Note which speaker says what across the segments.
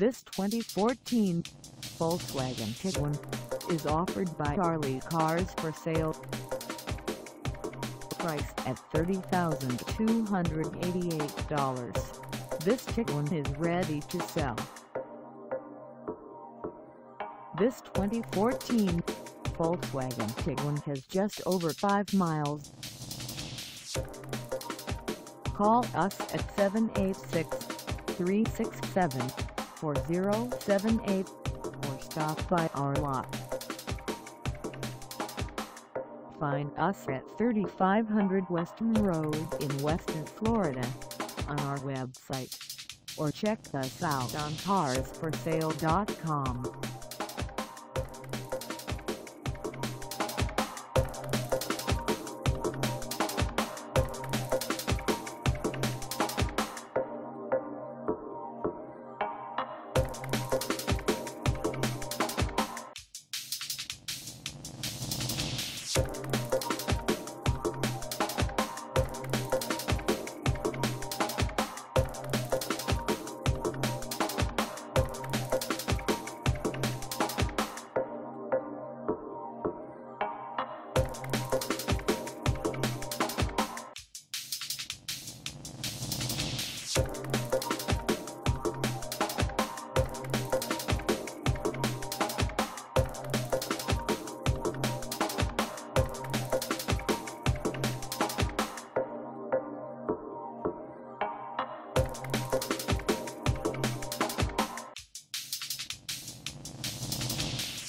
Speaker 1: This 2014 Volkswagen Tiguan is offered by Ali Cars for sale. Priced at $30,288, this Tiguan is ready to sell. This 2014 Volkswagen Tiguan has just over 5 miles. Call us at 786-367-4078 or stop by our lot. Find us at 3500 Weston Road in Weston Florida on our website or check us out on carsforsale.com.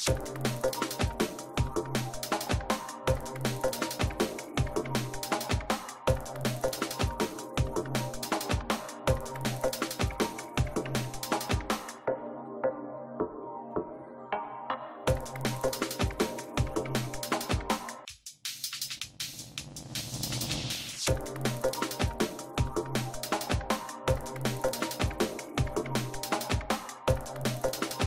Speaker 2: Thank